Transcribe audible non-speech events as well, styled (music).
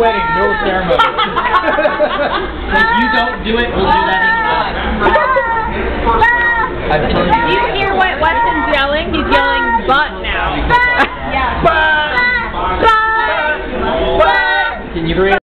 wedding, no ceremony. (laughs) if you don't do it, we'll do that anyway. I'm you. Hear what Weston's yelling? He's yelling butt now. Butt! Yeah. Butt! Butt! Butt! Can you read?